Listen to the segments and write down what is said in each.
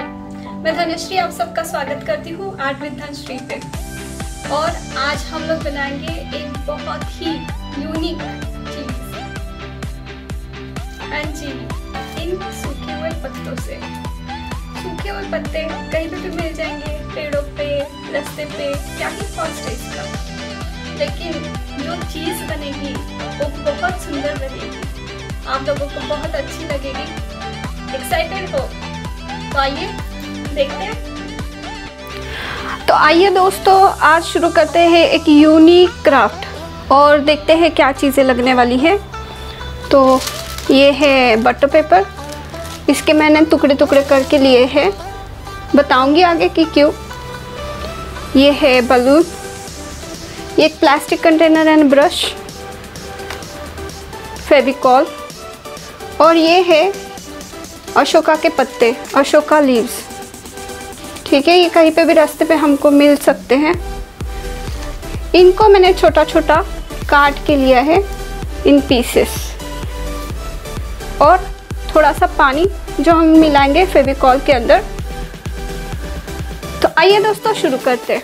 होंगे। मैं धनश्री, आप सबका स्वागत करती हूँ आर्ट विद धनश्री पे। और आज हम लोग बनाएँगे एक बहुत ही यूनिक चीज़ इन सूखे हुए पत्तों से। सूखे हुए पत्ते कहीं पे भी मिल जाएँगे, पेड़ों पे, रास्ते पे, क्या ही कॉस्ट है इसका। लेकिन जो चीज़ बनेगी, वो बहुत सुंदर बनेगी। आप लोगों को बहुत अच्छी लगेगी। एक्साइटेड हो? तो आइए, देखते हैं। तो आइए दोस्तों, आज शुरू करते हैं एक यूनिक क्राफ्ट और देखते हैं क्या चीज़ें लगने वाली हैं। तो ये है बटर पेपर इसके मैंने टुकड़े टुकड़े करके लिए हैं। बताऊँगी आगे कि क्यों। ये है बलून ये एक plastic container and brush Fevicol. और ये है अशोका के पत्ते, अशोका लीव्स ठीक है, ये कहीं पे भी रास्ते पे हमको मिल सकते हैं। इनको मैंने छोटा छोटा काट के लिया है इन पीसेस और थोड़ा सा पानी जो हम मिलाएँगे फेविकॉल के अंदर। तो आइए दोस्तों, शुरू करते हैं।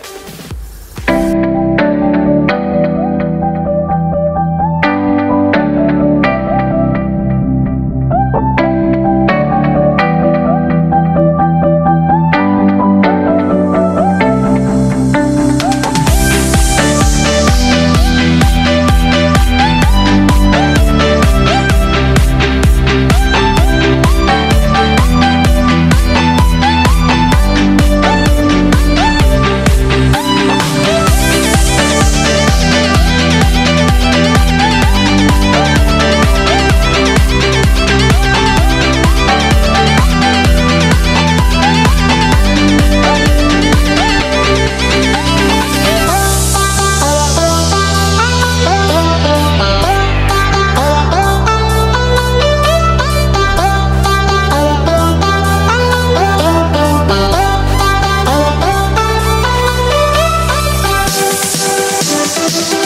Thank you.